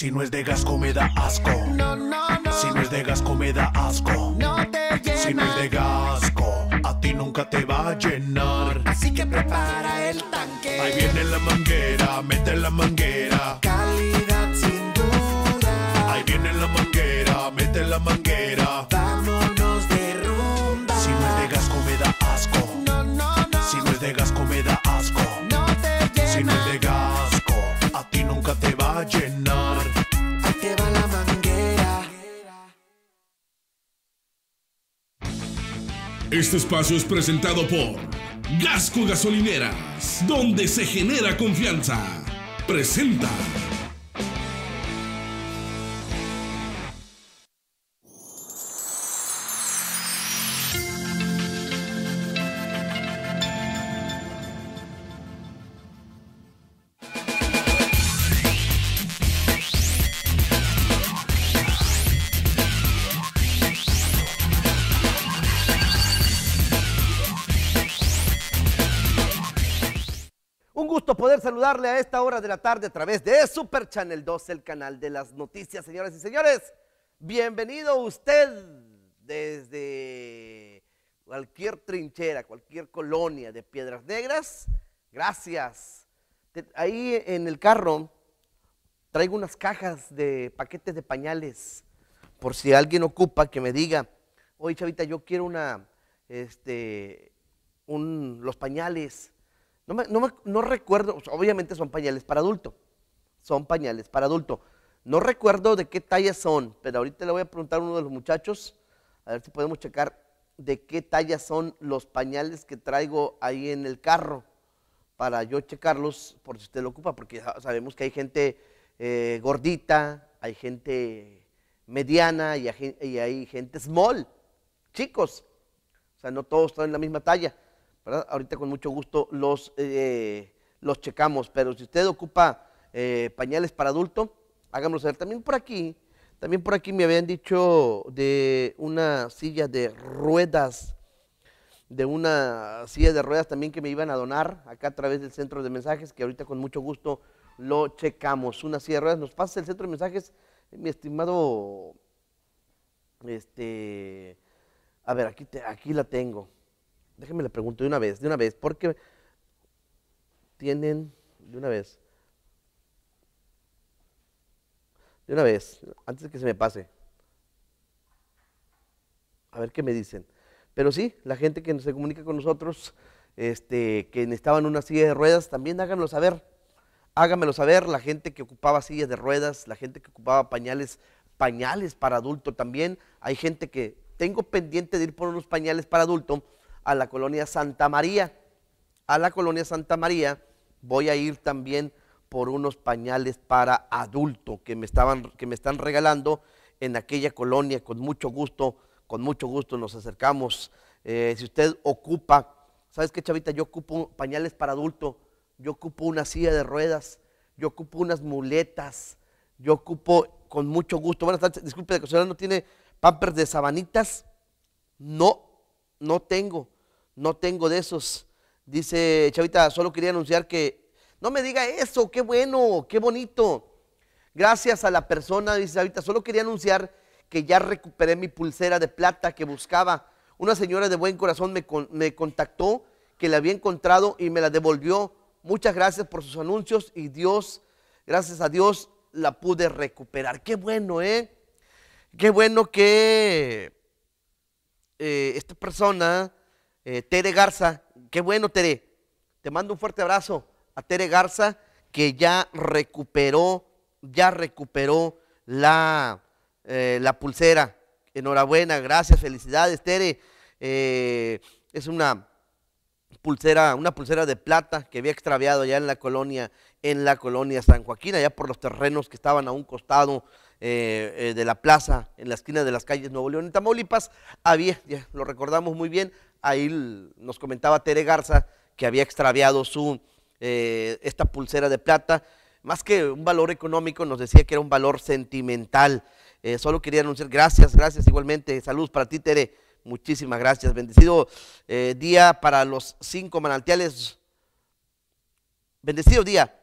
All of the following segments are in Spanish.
Si no es de gasco me da asco. No, no, no. Si no es de gasco me da asco. No te llena. Si no es de gasco, a ti nunca te va a llenar. Así que prepara el tanque. Ahí viene la manguera, mete la manguera. Calidad sin duda. Ahí viene la manguera, mete la manguera. Vámonos de rumba. Si no es de gasco me da asco. No, no, no. Si no es de gasco me da asco. No te llena. Si no es de Este espacio es presentado por Gasco Gasolineras, donde se genera confianza. Presenta. Saludarle a esta hora de la tarde a través de Super Channel 2, el canal de las noticias, señoras y señores. Bienvenido usted desde cualquier trinchera, cualquier colonia de Piedras Negras. Gracias. Ahí en el carro traigo unas cajas de paquetes de pañales. Por si alguien ocupa, que me diga, oye chavita, yo quiero una, este, un, los pañales. No, me- no me- no recuerdo, obviamente son pañales para adulto. Son pañales para adulto. No recuerdo de qué talla son, pero ahorita le voy a preguntar a uno de los muchachos, a ver si podemos checar de qué talla son los pañales que traigo ahí en el carro, para yo checarlos por si usted lo ocupa, porque sa- sabemos que hay gente eh, gordita, hay gente mediana y hay, y hay gente small, chicos. O sea, no todos están en la misma talla. Ahorita con mucho gusto los, eh, los checamos, pero si usted ocupa eh, pañales para adulto, háganos saber. También por aquí, también por aquí me habían dicho de una silla de ruedas, de una silla de ruedas también que me iban a donar acá a través del centro de mensajes, que ahorita con mucho gusto lo checamos. Una silla de ruedas, nos pasa el centro de mensajes, mi estimado, este, a ver, aquí, te- aquí la tengo. Déjeme le pregunto de una vez, de una vez, porque tienen, de una vez, de una vez, antes de que se me pase. A ver qué me dicen. Pero sí, la gente que se comunica con nosotros, este, que necesitaban una silla de ruedas, también háganlo saber. Háganmelo saber, la gente que ocupaba sillas de ruedas, la gente que ocupaba pañales, pañales para adulto también. Hay gente que tengo pendiente de ir por unos pañales para adulto a la colonia Santa María. A la colonia Santa María voy a ir también por unos pañales para adulto que me estaban que me están regalando en aquella colonia con mucho gusto, con mucho gusto nos acercamos. Eh, si usted ocupa, ¿sabes qué, chavita? Yo ocupo pañales para adulto, yo ocupo una silla de ruedas, yo ocupo unas muletas, yo ocupo con mucho gusto. Buenas tardes, disculpe, casualidad no tiene pampers de sabanitas. No, no tengo, no tengo de esos. Dice Chavita, solo quería anunciar que, no me diga eso, qué bueno, qué bonito. Gracias a la persona, dice Chavita, solo quería anunciar que ya recuperé mi pulsera de plata que buscaba. Una señora de buen corazón me, me contactó que la había encontrado y me la devolvió. Muchas gracias por sus anuncios y Dios, gracias a Dios, la pude recuperar. Qué bueno, ¿eh? Qué bueno que eh, esta persona, eh, Tere Garza, qué bueno Tere, te mando un fuerte abrazo a Tere Garza que ya recuperó, ya recuperó la, eh, la pulsera. Enhorabuena, gracias, felicidades Tere. Es una pulsera, una pulsera de plata que había extraviado allá en la colonia, en la colonia San Joaquín, allá por los terrenos que estaban a un costado eh, eh, de la plaza, en la esquina de las calles Nuevo León y Tamaulipas, había, ya lo recordamos muy bien, ahí nos comentaba Tere Garza que había extraviado su, eh, esta pulsera de plata, más que un valor económico, nos decía que era un valor sentimental. Solo quería anunciar, gracias, gracias igualmente, saludos para ti Tere, muchísimas gracias, bendecido día para los cinco manantiales, bendecido día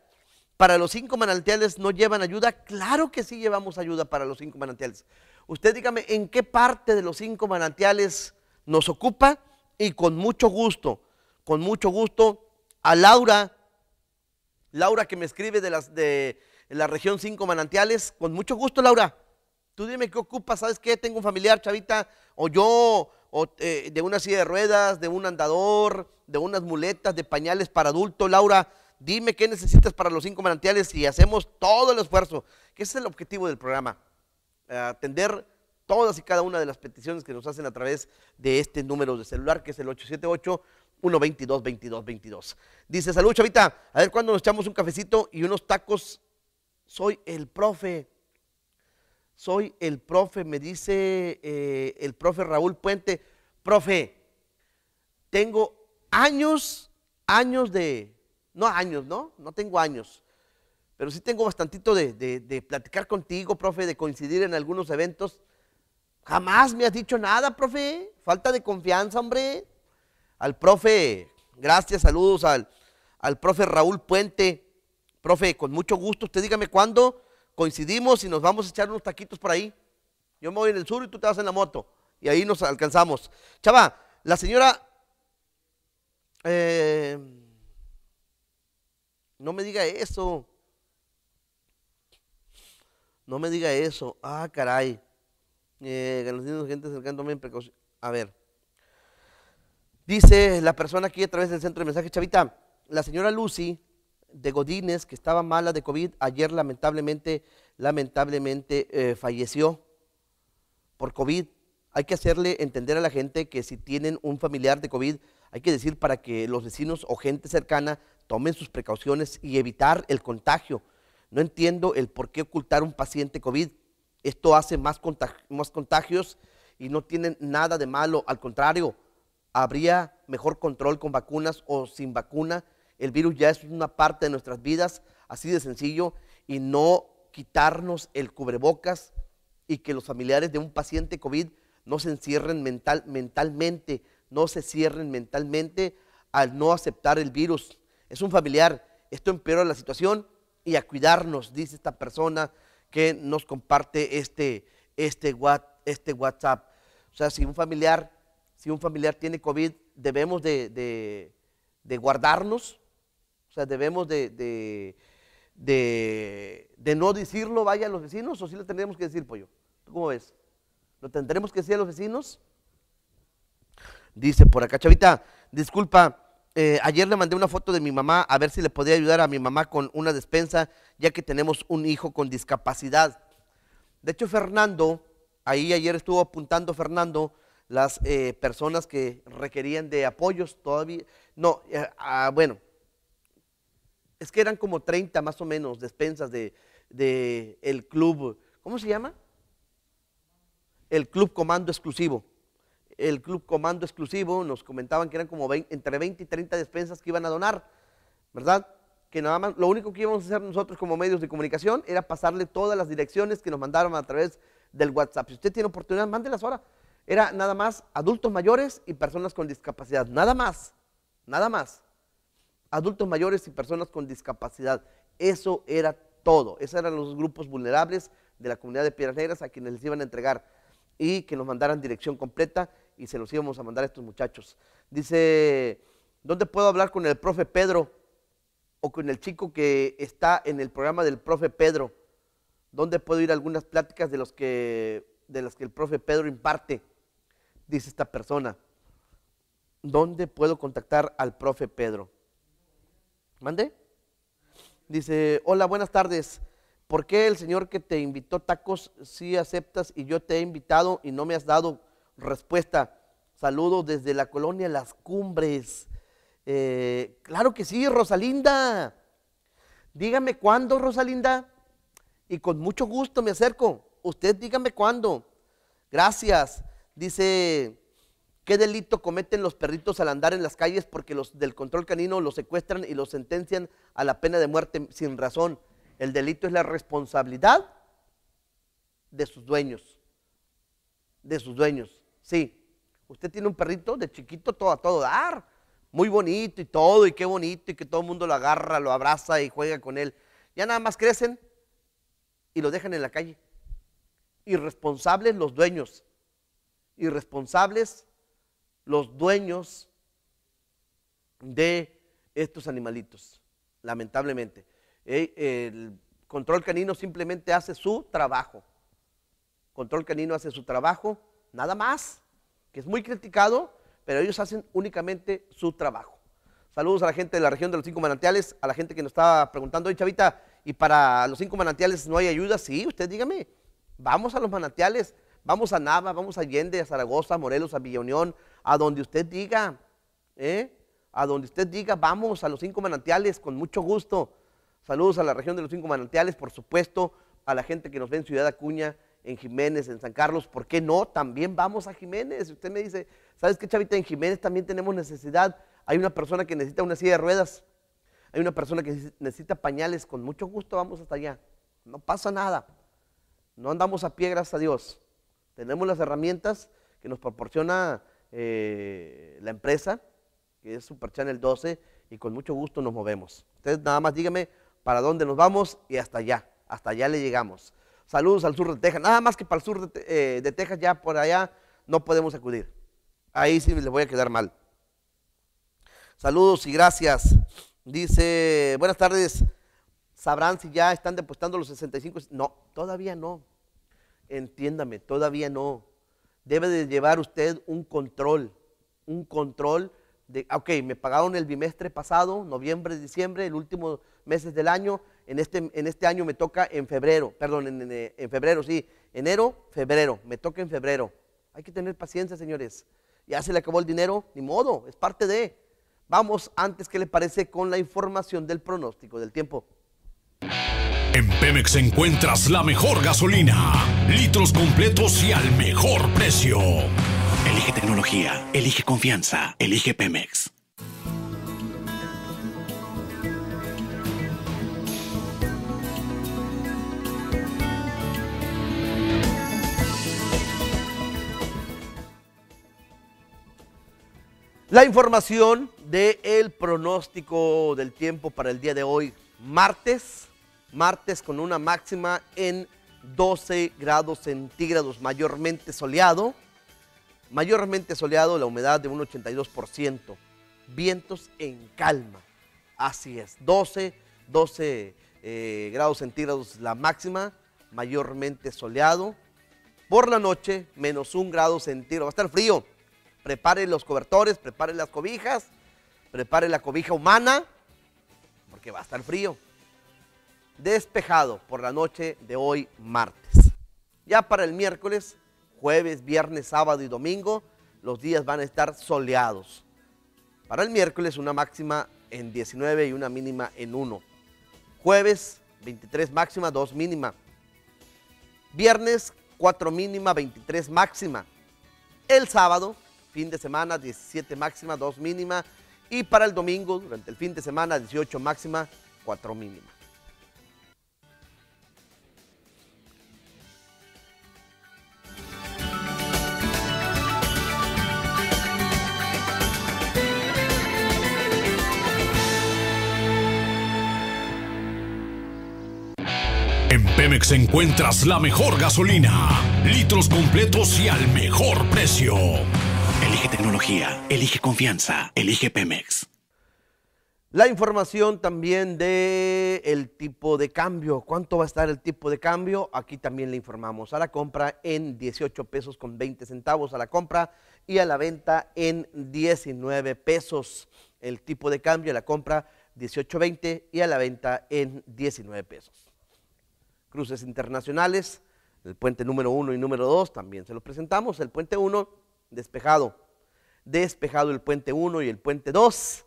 para los cinco manantiales no llevan ayuda. Claro que sí llevamos ayuda para los cinco manantiales. Usted dígame en qué parte de los cinco manantiales nos ocupa y con mucho gusto, con mucho gusto a Laura, Laura que me escribe de, las, de la región cinco manantiales, con mucho gusto Laura. Tú dime qué ocupa, ¿sabes qué? Tengo un familiar, chavita, o yo, o eh, de una silla de ruedas, de un andador, de unas muletas, de pañales para adulto. Laura, dime qué necesitas para los cinco manantiales y hacemos todo el esfuerzo, que ese es el objetivo del programa, atender todas y cada una de las peticiones que nos hacen a través de este número de celular, que es el 878 122 22 22. Dice, salud chavita, a ver cuándo nos echamos un cafecito y unos tacos. Soy el profe. Soy el profe, me dice eh, el profe Raúl Puente. Profe, tengo años, años de, no años, ¿no? No tengo años, pero sí tengo bastantito de, de, platicar contigo, profe, de coincidir en algunos eventos. Jamás me has dicho nada, profe. Falta de confianza, hombre. Al profe, gracias, saludos al, al profe Raúl Puente. Profe, con mucho gusto, usted dígame cuándo coincidimos y nos vamos a echar unos taquitos por ahí. Yo me voy en el sur y tú te vas en la moto. Y ahí nos alcanzamos. Chava, la señora... eh, no me diga eso. No me diga eso. Ah, caray. Eh, gente cercana. A ver. Dice la persona aquí a través del centro de mensaje, Chavita, la señora Lucy de Godínez, que estaba mala de COVID, ayer lamentablemente, lamentablemente eh, falleció por COVID. Hay que hacerle entender a la gente que si tienen un familiar de COVID, hay que decir para que los vecinos o gente cercana tomen sus precauciones y evitar el contagio. No entiendo el por qué ocultar un paciente COVID. Esto hace más, más contagios y no tienen nada de malo. Al contrario, habría mejor control con vacunas o sin vacuna. El virus ya es una parte de nuestras vidas, así de sencillo, y no quitarnos el cubrebocas y que los familiares de un paciente COVID no se encierren mental, mentalmente, no se cierren mentalmente al no aceptar el virus. Es un familiar, esto empeora la situación y a cuidarnos, dice esta persona que nos comparte este, este, este WhatsApp. O sea, si un familiar, si un familiar tiene COVID, debemos de, de- de guardarnos, o sea, debemos de, de, de- no decirlo, vaya a los vecinos, o si lo tendremos que decir, pollo. ¿Tú cómo ves? ¿Lo tendremos que decir a los vecinos? Dice por acá, Chavita, disculpa, eh, ayer le mandé una foto de mi mamá a ver si le podía ayudar a mi mamá con una despensa, ya que tenemos un hijo con discapacidad. De hecho, Fernando, ahí ayer estuvo apuntando Fernando las eh, personas que requerían de apoyos todavía. No, eh, ah, bueno, es que eran como 30 más o menos despensas de, de el club, ¿cómo se llama? El club comando exclusivo. El club comando exclusivo nos comentaban que eran como 20 entre 20 y 30 despensas que iban a donar, ¿verdad? Que nada más, lo único que íbamos a hacer nosotros como medios de comunicación era pasarle todas las direcciones que nos mandaron a través del WhatsApp. Si usted tiene oportunidad, mándelas ahora. Era nada más adultos mayores y personas con discapacidad, nada más, nada más adultos mayores y personas con discapacidad. Eso era todo. Esos eran los grupos vulnerables de la comunidad de Piedras Negras a quienes les iban a entregar y que nos mandaran dirección completa y se los íbamos a mandar a estos muchachos. Dice, ¿dónde puedo hablar con el profe Pedro o con el chico que está en el programa del profe Pedro? ¿Dónde puedo ir a algunas pláticas de, los que, de las que el profe Pedro imparte? Dice esta persona. ¿Dónde puedo contactar al profe Pedro? ¿Mande? Dice, hola, buenas tardes. ¿Por qué el señor que te invitó tacos sí aceptas y yo te he invitado y no me has dado respuesta? Saludos desde la colonia Las Cumbres. Eh, claro que sí, Rosalinda. Dígame cuándo, Rosalinda. Y con mucho gusto me acerco. Usted dígame cuándo. Gracias. Dice, ¿qué delito cometen los perritos al andar en las calles porque los del control canino los secuestran y los sentencian a la pena de muerte sin razón? El delito es la responsabilidad de sus dueños. De sus dueños. Sí. Usted tiene un perrito de chiquito todo a todo dar. Muy bonito y todo, y qué bonito, y que todo el mundo lo agarra, lo abraza y juega con él. Ya nada más crecen y los dejan en la calle. Irresponsables los dueños. Irresponsables los dueños de estos animalitos, lamentablemente. Eh, El control canino simplemente hace su trabajo. Control canino hace su trabajo, nada más, que es muy criticado, pero ellos hacen únicamente su trabajo. Saludos a la gente de la región de los cinco manantiales, a la gente que nos estaba preguntando, oye Chavita, ¿y para los cinco manantiales no hay ayuda? Sí, usted dígame, vamos a los manantiales, vamos a Nava, vamos a Allende, a Zaragoza, a Morelos, a Villa Unión, a donde usted diga, ¿eh? a donde usted diga, vamos a los cinco manantiales con mucho gusto. Saludos a la región de los cinco manantiales, por supuesto, a la gente que nos ve en Ciudad Acuña, en Jiménez, en San Carlos, ¿por qué no? También vamos a Jiménez. Usted me dice, ¿sabes qué, Chavita? En Jiménez también tenemos necesidad. Hay una persona que necesita una silla de ruedas, hay una persona que necesita pañales, con mucho gusto vamos hasta allá. No pasa nada. No andamos a pie, gracias a Dios. Tenemos las herramientas que nos proporciona eh, la empresa, que es Super Channel 12, y con mucho gusto nos movemos. Ustedes nada más díganme para dónde nos vamos y hasta allá, hasta allá le llegamos. Saludos al sur de Texas, nada más que para el sur eh, de Texas, ya por allá no podemos acudir. Ahí sí les voy a quedar mal. Saludos y gracias. Dice, buenas tardes. ¿Sabrán si ya están depositando los 65? No, todavía no. Entiéndame, todavía no. Debe de llevar usted un control, un control de, ok, me pagaron el bimestre pasado, noviembre, diciembre, el último meses del año, en este, en este año me toca en febrero, perdón, en, en- en febrero, sí, enero, febrero, me toca en febrero. Hay que tener paciencia, señores. Ya se le acabó el dinero, ni modo, es parte de. Vamos antes, ¿qué le parece con la información del pronóstico del tiempo? En Pemex encuentras la mejor gasolina, litros completos y al mejor precio. Elige tecnología, elige confianza, elige Pemex. La información del pronóstico del tiempo para el día de hoy, martes, martes con una máxima en 12 grados centígrados, mayormente soleado, mayormente soleado, la humedad de un 82%, vientos en calma, así es, 12, 12 eh, grados centígrados la máxima, mayormente soleado, por la noche menos un grado centígrado, va a estar frío, prepare los cobertores, prepare las cobijas, prepare la cobija humana, porque va a estar frío. Despejado por la noche de hoy martes. Ya para el miércoles, jueves, viernes, sábado y domingo, los días van a estar soleados. Para el miércoles una máxima en 19 y una mínima en 1. Jueves 23 máxima, 2 mínima. Viernes 4 mínima, 23 máxima. El sábado, fin de semana, 17 máxima, 2 mínima. Y para el domingo, durante el fin de semana, 18 máxima, 4 mínima. En Pemex encuentras la mejor gasolina, litros completos y al mejor precio. Elige tecnología, elige confianza, elige Pemex. La información también de el tipo de cambio. ¿Cuánto va a estar el tipo de cambio? Aquí también le informamos. A la compra en 18 pesos con 20 centavos a la compra y a la venta en 19 pesos. El tipo de cambio a la compra 18.20 y a la venta en 19 pesos. Cruces internacionales, el puente número 1 y número 2 también se los presentamos. El puente 1 despejado. Despejado el puente 1 y el puente 2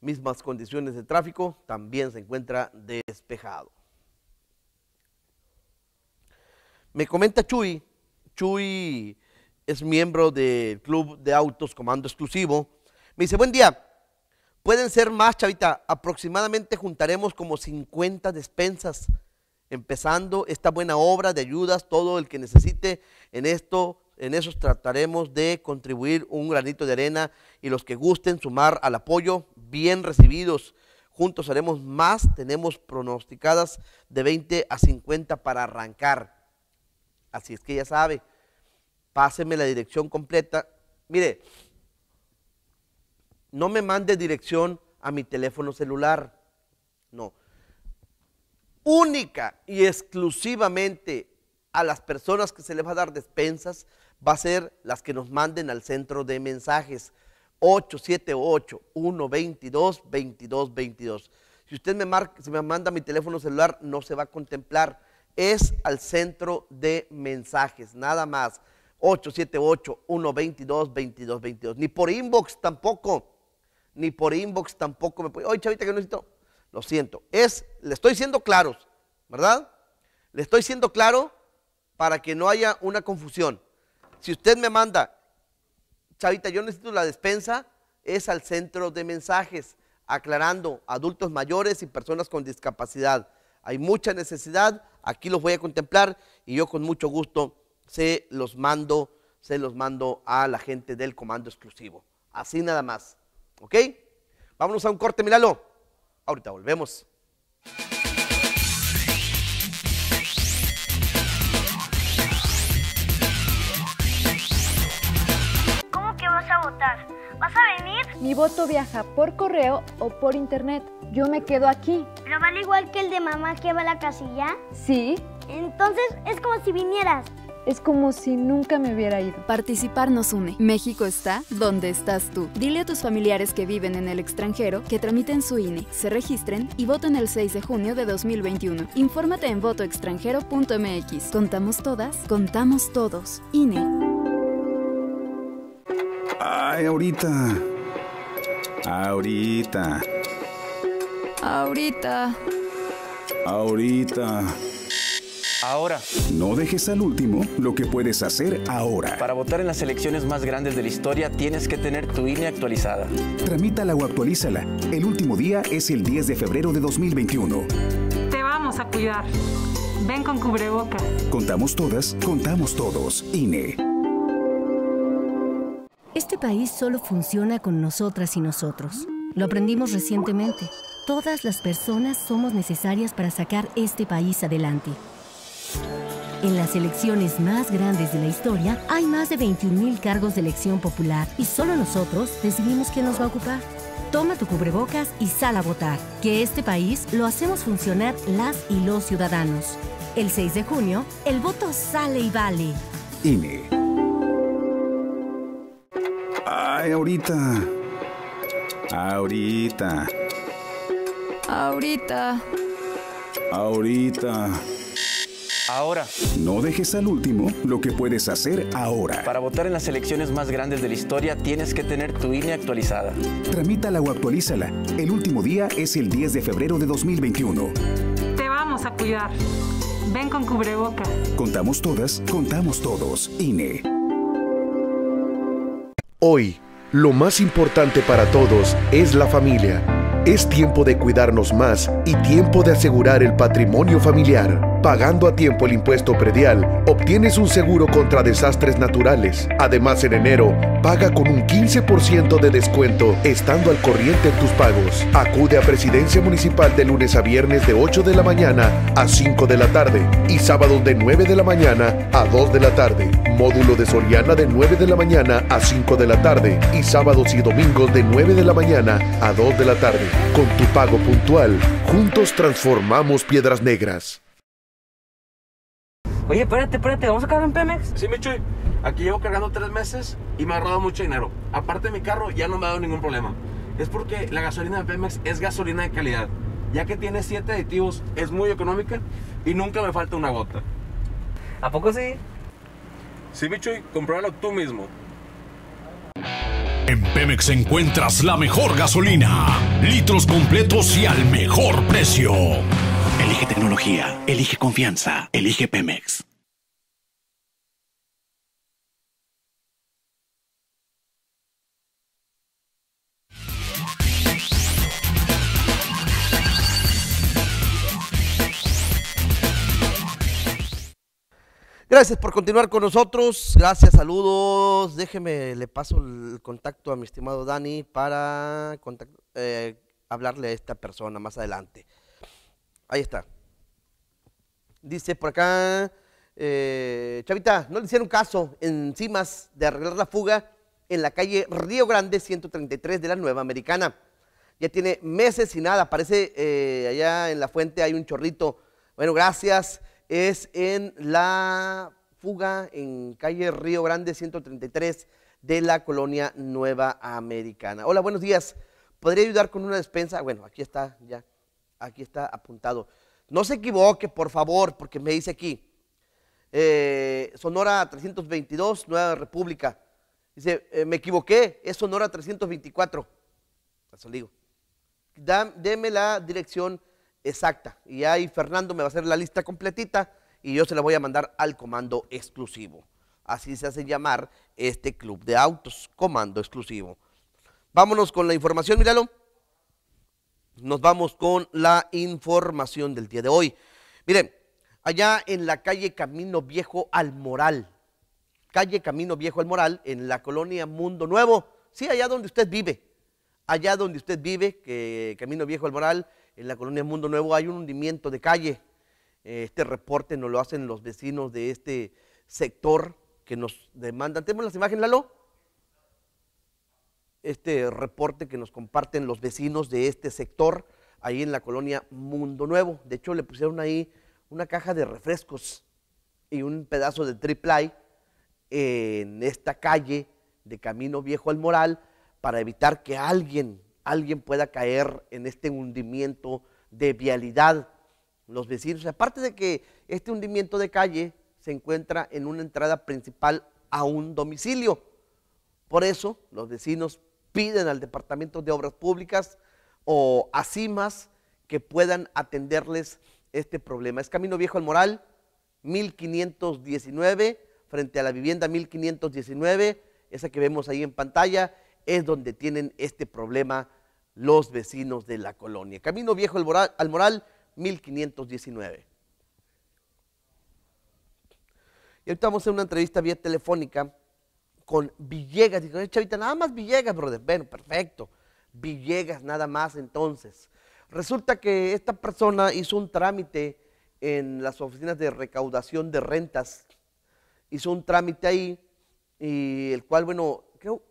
mismas condiciones de tráfico, también se encuentra despejado. Me comenta Chuy, Chuy es miembro del Club de Autos Comando Exclusivo. Me dice, buen día, pueden ser más, Chavita, aproximadamente juntaremos como 50 despensas, empezando esta buena obra de ayudas, todo el que necesite en esto, en esos trataremos de contribuir un granito de arena y los que gusten sumar al apoyo, bien recibidos. Juntos haremos más. Tenemos pronosticadas de 20 a 50 para arrancar. Así es que ya sabe, páseme la dirección completa. Mire, no me mande dirección a mi teléfono celular. No. Única y exclusivamente a las personas que se les va a dar despensas va a ser las que nos manden al centro de mensajes 878-122-2222. Si usted me, marca, si me manda mi teléfono celular, no se va a contemplar. Es al centro de mensajes, nada más. 878-122-2222. Ni por inbox tampoco. Ni por inbox tampoco me puede. Oye, chavita, que necesito. Lo siento. Es, le estoy siendo claros, ¿verdad? Le estoy siendo claro para que no haya una confusión. Si usted me manda, chavita, yo necesito la despensa, es al centro de mensajes, aclarando adultos mayores y personas con discapacidad. Hay mucha necesidad, aquí los voy a contemplar y yo con mucho gusto se los mando, se los mando a la gente del comando exclusivo. Así nada más. ¿Ok? Vámonos a un corte, míralo. Ahorita volvemos. ¿Vas a venir? Mi voto viaja por correo o por internet. Yo me quedo aquí. ¿Pero vale igual que el de mamá que va a la casilla? Sí, Entonces es como si vinieras. es como si nunca me hubiera ido. Participar nos une. México está donde estás tú. Dile a tus familiares que viven en el extranjero que tramiten su INE, se registren y voten el 6 de junio de 2021. Infórmate en votoextranjero.mx. Contamos todas, contamos todos. INE. Ay, ahorita. Ahorita. Ahorita. Ahorita. Ahora, No dejes al último lo que puedes hacer ahora. para votar en las elecciones más grandes de la historia tienes que tener tu INE actualizada. Tramítala o actualízala. El último día es el 10 de febrero de 2021. Te vamos a cuidar. Ven con cubrebocas. Contamos todas, contamos todos. INE. Este país solo funciona con nosotras y nosotros. Lo aprendimos recientemente. Todas las personas somos necesarias para sacar este país adelante. En las elecciones más grandes de la historia hay más de 21.000 cargos de elección popular y solo nosotros decidimos quién nos va a ocupar. Toma tu cubrebocas y sal a votar, que este país lo hacemos funcionar las y los ciudadanos. El 6 de junio, el voto sale y vale. INE. Ay, ahorita. Ahorita. Ahorita. Ahorita. Ahora, No dejes al último lo que puedes hacer ahora. para votar en las elecciones más grandes de la historia tienes que tener tu INE actualizada. Tramítala o actualízala. El último día es el 10 de febrero de 2021. Te vamos a cuidar. Ven con cubrebocas. Contamos todas, contamos todos. INE. Hoy, lo más importante para todos es la familia. Es tiempo de cuidarnos más y tiempo de asegurar el patrimonio familiar. Pagando a tiempo el impuesto predial, obtienes un seguro contra desastres naturales. Además, en enero, paga con un 15% de descuento estando al corriente en tus pagos. Acude a Presidencia Municipal de lunes a viernes de 8 de la mañana a 5 de la tarde y sábados de 9 de la mañana a 2 de la tarde. Módulo de Soriana de 9 de la mañana a 5 de la tarde y sábados y domingos de 9 de la mañana a 2 de la tarde. Con tu pago puntual, juntos transformamos Piedras Negras. Oye, espérate, espérate, ¿vamos a cargar en Pemex? Sí, Michuy. Aquí llevo cargando tres meses y me ha robado mucho dinero. Aparte mi carro ya no me ha dado ningún problema. Es porque la gasolina de Pemex es gasolina de calidad. Ya que tiene siete aditivos, es muy económica y nunca me falta una gota. ¿A poco sí? Sí, Michuy, compruébalo tú mismo. En Pemex encuentras la mejor gasolina, litros completos y al mejor precio. Elige tecnología, elige confianza, elige Pemex. Gracias por continuar con nosotros. Gracias, saludos. Déjeme, le paso el contacto a mi estimado Dani para eh, hablarle a esta persona más adelante. Ahí está. Dice por acá, eh, Chavita, no le hicieron caso en cimas de arreglar la fuga en la calle Río Grande 133 de la Nueva Americana. Ya tiene meses y nada, parece eh, allá en la fuente hay un chorrito. Bueno, gracias. Es en la fuga en calle Río Grande 133 de la colonia Nueva Americana. Hola, buenos días. ¿Podría ayudar con una despensa? Bueno, aquí está, ya. Aquí está apuntado. No se equivoque, por favor, porque me dice aquí. eh, Sonora 322, Nueva República. Dice, eh, me equivoqué, es Sonora 324. Eso digo. Da- deme la dirección exacta. Y ahí Fernando me va a hacer la lista completita y yo se la voy a mandar al comando exclusivo. Así se hace llamar este club de autos, comando exclusivo. Vámonos con la información, míralo. Nos vamos con la información del día de hoy. Miren, allá en la calle Camino Viejo al Moral, calle Camino Viejo al Moral, en la colonia Mundo Nuevo, sí, allá donde usted vive, allá donde usted vive, que Camino Viejo al Moral, en la colonia Mundo Nuevo hay un hundimiento de calle. Este reporte nos lo hacen los vecinos de este sector que nos demandan. ¿Tenemos las imágenes, Lalo? Este reporte que nos comparten los vecinos de este sector, ahí en la colonia Mundo Nuevo. De hecho, le pusieron ahí una caja de refrescos y un pedazo de triple en esta calle de Camino Viejo al Moral para evitar que alguien, alguien pueda caer en este hundimiento de vialidad. Los vecinos, aparte de que este hundimiento de calle se encuentra en una entrada principal a un domicilio. Por eso los vecinos piden al Departamento de Obras Públicas o a CIMAS que puedan atenderles este problema. Es Camino Viejo al Moral, 1519, frente a la vivienda 1519, esa que vemos ahí en pantalla, es donde tienen este problema los vecinos de la colonia. Camino Viejo al Moral, al Moral 1519. Y ahorita vamos a una entrevista vía telefónica con Villegas. Dijo, "Eh, Chavita, nada más Villegas, brother. Bueno, perfecto. Villegas, nada más entonces. Resulta que esta persona hizo un trámite en las oficinas de recaudación de rentas. Hizo un trámite ahí, y el cual, bueno, creo,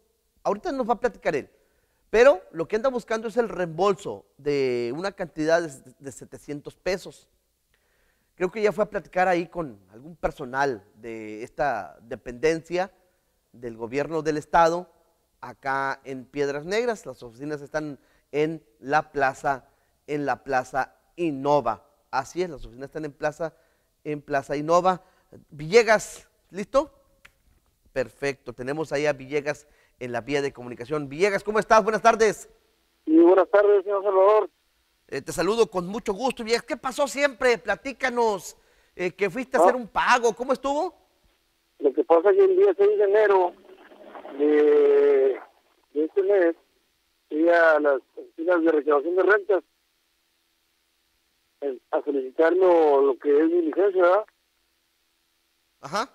ahorita nos va a platicar él. Pero lo que anda buscando es el reembolso de una cantidad de, de 700 pesos. Creo que ya fue a platicar ahí con algún personal de esta dependencia del gobierno del estado, acá en Piedras Negras. Las oficinas están en la plaza, en la plaza Innova. Así es, las oficinas están en plaza, en Plaza Innova. Villegas, ¿listo? Perfecto, tenemos ahí a Villegas en la vía de comunicación. Villegas, ¿cómo estás? Buenas tardes. Y buenas tardes, señor Salvador. Eh, te saludo con mucho gusto, Villegas. ¿Qué pasó siempre? Platícanos. eh, que fuiste a Ah. hacer un pago. ¿Cómo estuvo? Lo que pasa es que el día 6 de enero de, de este mes fui a las oficinas de reclamación de rentas a solicitar lo, lo que es mi licencia, ¿verdad? Ajá.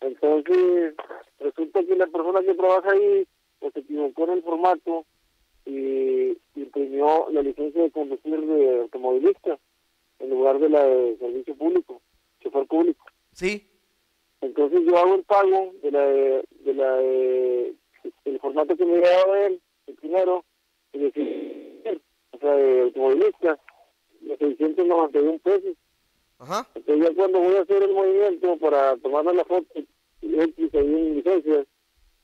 Entonces, resulta que la persona que trabaja ahí pues, se equivocó en el formato y imprimió la licencia de conducir de automovilista en lugar de la de servicio público, chofer público. Sí. Entonces yo hago el pago de la de, de la de- el formato que me había dado él, el primero, y de, o sea, de automovilista, de 691 pesos. Ajá. Entonces ya cuando voy a hacer el movimiento para tomarme la foto, y X ahí en mi licencia,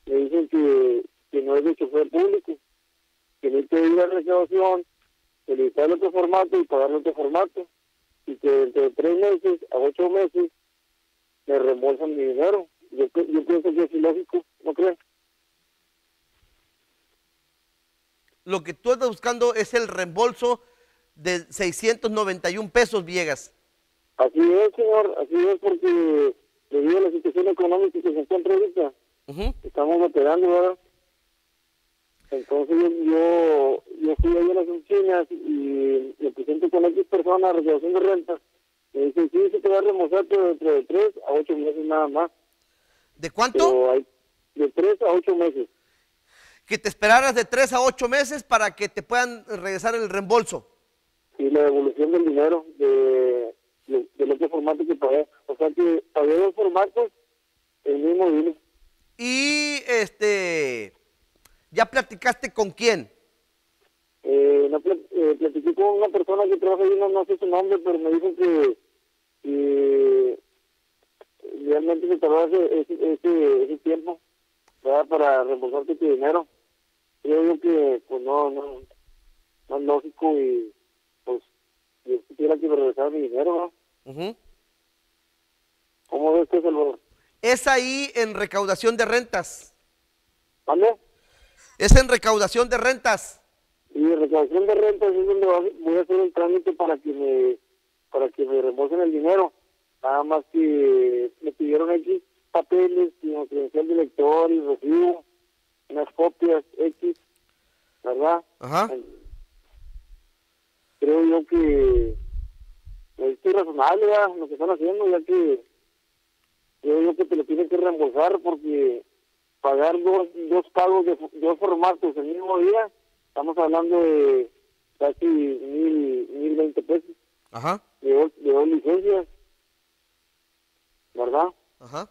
me dicen que, que no es de chofer público, que necesito ir a recaudación, solicitar otro formato y pagar otro formato, y que entre tres meses a ocho meses me reembolsan mi dinero. Yo, yo pienso que es ilógico, ¿no crees? Lo que tú andas buscando es el reembolso de 691 pesos, Villegas. Así es, señor, así es porque debido a la situación económica que se encuentra ahorita, estamos operando, ¿verdad? Entonces yo, yo fui ahí a las oficinas y me presento con X personas a recaudación de renta. Me dicen, sí, se te va a pero dentro de tres a ocho meses nada más. ¿De cuánto? Hay de tres a ocho meses. que te esperaras de tres a ocho meses para que te puedan regresar el reembolso. y la devolución del dinero de, de- del otro formato que pagué. O sea que pagué dos formatos, el mismo dinero. Y este, ¿ya platicaste con quién? Eh, no, eh, platiqué con una persona que trabaja ahí, no, no sé su nombre, pero me dijo que, que realmente se tardó ese, ese, ese, ese tiempo ¿verdad? para reembolsarte tu dinero. Creo yo que pues no, no, no es lógico y pues yo quisiera que me regresara mi dinero, ¿no? Ujú. ¿Cómo ves que Salvador? Es ahí en recaudación de rentas. ¿Vale? Es en recaudación de rentas. Y recaudación de rentas es donde voy a hacer el trámite para que me para que me reembolsen el dinero. Nada más que me pidieron X papeles, como credencial de lector y recibo, unas copias X, ¿verdad? Ajá. Creo yo que es razonable ¿verdad? lo que están haciendo, ya que creo yo que te lo tienen que reembolsar porque pagar dos, dos pagos de dos formatos el mismo día, estamos hablando de casi mil, mil veinte pesos Ajá. de dos licencias, ¿verdad? Ajá.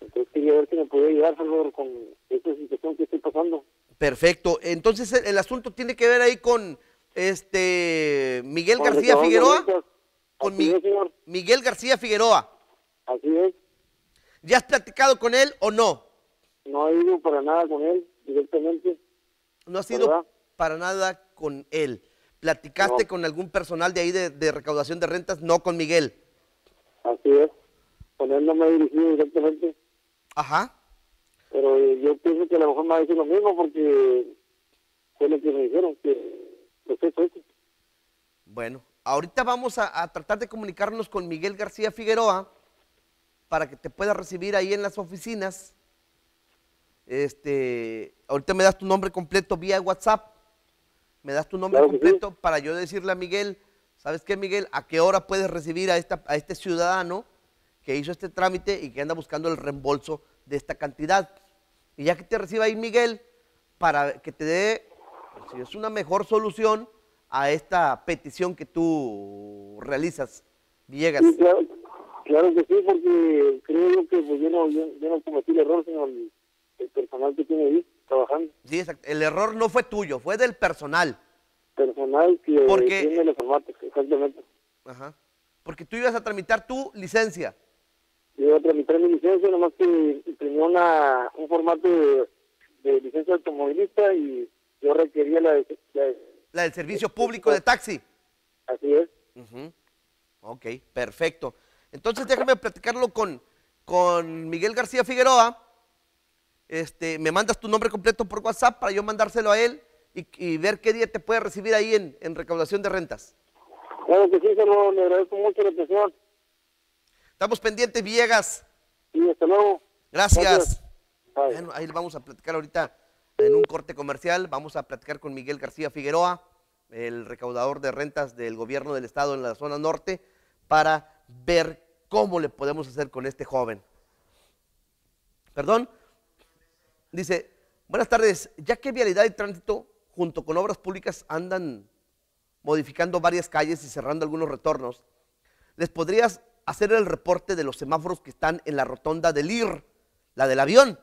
Entonces quería ver si me podía ayudar, Salvador, con esta situación que estoy pasando. Perfecto. Entonces el, el asunto tiene que ver ahí con este Miguel Con García Figueroa. rentas. Con Así Mi- es, señor. Miguel García Figueroa. Así es. ¿Ya has platicado con él o no? No he ido para nada con él directamente. No has ido para nada con él. ¿Platicaste No. con algún personal de ahí de, de recaudación de rentas? No con Miguel. Así es. Con él no me he dirigido directamente. Ajá. Pero eh, yo pienso que a lo mejor me va a decir lo mismo porque fue lo que me dijeron, que eso, eso. Bueno, ahorita vamos a, a tratar de comunicarnos con Miguel García Figueroa para que te pueda recibir ahí en las oficinas. Este, ahorita me das tu nombre completo vía WhatsApp. Me das tu nombre Claro que sí. completo para yo decirle a Miguel, ¿sabes qué, Miguel? ¿A qué hora puedes recibir a, esta, a este ciudadano que hizo este trámite y que anda buscando el reembolso de esta cantidad? Y ya que te reciba ahí Miguel, para que te dé, pues, si es una mejor solución a esta petición que tú realizas, Villegas. Sí, claro, claro que sí, porque creo yo que pues, yo, no, yo, yo no cometí el error, sino el, el personal que tiene ahí trabajando. Sí, exacto. El error no fue tuyo, fue del personal. Personal que Porque- tiene los formatos, exactamente. Ajá. Porque tú ibas a tramitar tu licencia. Yo iba a tramitar mi licencia, nomás que imprimió una, un formato de, de licencia automovilista y yo requería la, de- la de- La del servicio público de taxi. Así es. Ujú. Ok, perfecto. Entonces déjame platicarlo con, con Miguel García Figueroa. Este, me mandas tu nombre completo por WhatsApp para yo mandárselo a él y, y ver qué día te puede recibir ahí en, en recaudación de rentas. Claro que sí, Salvador, le agradezco mucho la atención. Estamos pendientes, Villegas. Y hasta luego. Gracias. Bueno, ahí vamos a platicar ahorita en un corte comercial. Vamos a platicar con Miguel García Figueroa, el recaudador de rentas del gobierno del estado en la zona norte, para ver cómo le podemos hacer con este joven. Perdón. Dice, buenas tardes, ya que Vialidad y Tránsito junto con Obras Públicas andan modificando varias calles y cerrando algunos retornos, ¿les podrías hacer el reporte de los semáforos que están en la rotonda del IR, la del avión,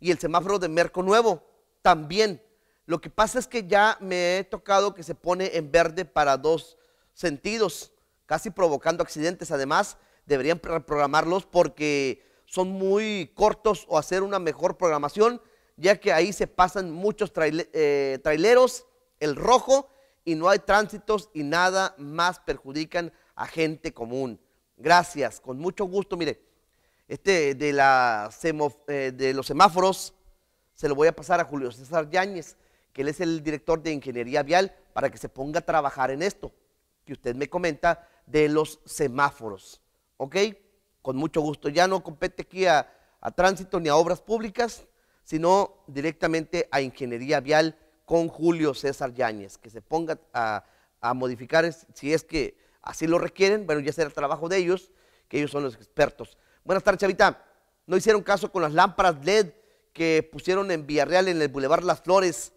y el semáforo de Merco Nuevo también? Lo que pasa es que ya me he tocado que se pone en verde para dos sentidos, casi provocando accidentes. Además, deberían reprogramarlos porque son muy cortos o hacer una mejor programación, ya que ahí se pasan muchos traile- eh, traileros, el rojo, y no hay tránsitos y nada más perjudican a gente común. Gracias, con mucho gusto. Mire, este de, la eh, de los semáforos se lo voy a pasar a Julio César Yáñez, que él es el director de Ingeniería Vial, para que se ponga a trabajar en esto, que usted me comenta de los semáforos. ¿Ok? Con mucho gusto. Ya no compete aquí a, tránsito ni a obras públicas, sino directamente a Ingeniería Vial con Julio César Yáñez, que se ponga a, modificar, si es que así lo requieren, bueno, ya será trabajo de ellos, que ellos son los expertos. Buenas tardes, Chavita. No hicieron caso con las lámparas LED que pusieron en Villarreal, en el Boulevard Las Flores.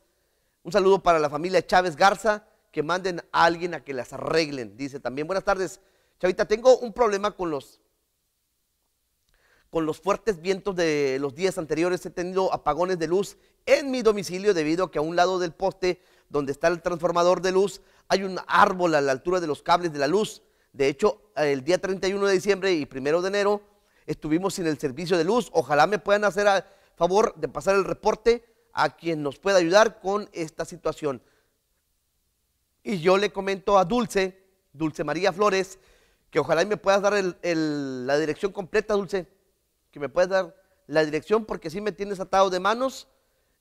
Un saludo para la familia Chávez Garza, que manden a alguien a que las arreglen. Dice también, buenas tardes, Chavita, tengo un problema con los, con los fuertes vientos de los días anteriores. He tenido apagones de luz en mi domicilio debido a que a un lado del poste donde está el transformador de luz hay un árbol a la altura de los cables de la luz. De hecho, el día 31 de diciembre y primero de enero estuvimos sin el servicio de luz. Ojalá me puedan hacer a favor de pasar el reporte a quien nos pueda ayudar con esta situación. Y yo le comento a Dulce, Dulce María Flores, que ojalá me puedas dar la dirección completa, Dulce. Que me puedas dar la dirección porque si me tienes atado de manos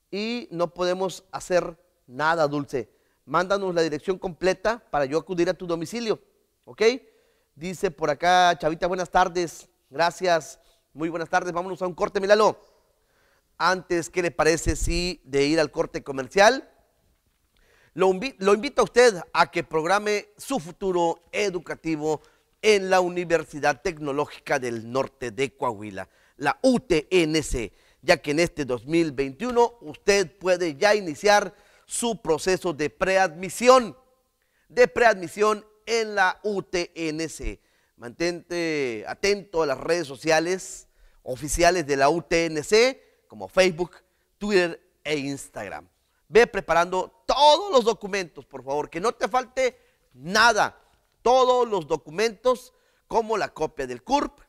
y no podemos hacer nada, Dulce. Mándanos la dirección completa para yo acudir a tu domicilio, ¿ok? Dice por acá, Chavita, buenas tardes. Gracias, muy buenas tardes. Vámonos a un corte, Milalo. Antes, ¿qué le parece si de ir al corte comercial? Lo invito a usted a que programe su futuro educativo en la Universidad Tecnológica del Norte de Coahuila, la UTNC, ya que en este 2021 usted puede ya iniciar su proceso de preadmisión, de preadmisión en la UTNC. Mantente atento a las redes sociales oficiales de la UTNC, como Facebook, Twitter e Instagram. Ve preparando todos los documentos, por favor, que no te falte nada. Todos los documentos, como la copia del CURP,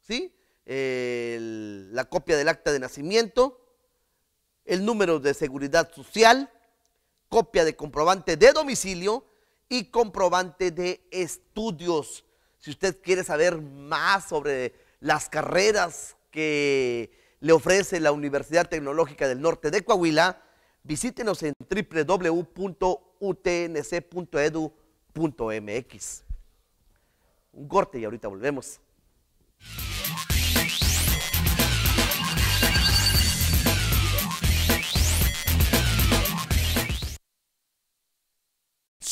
¿sí? La copia del acta de nacimiento, el número de seguridad social, copia de comprobante de domicilio y comprobante de estudios. Si usted quiere saber más sobre las carreras que le ofrece la Universidad Tecnológica del Norte de Coahuila, visítenos en www.utnc.edu.mx. Un corte y ahorita volvemos.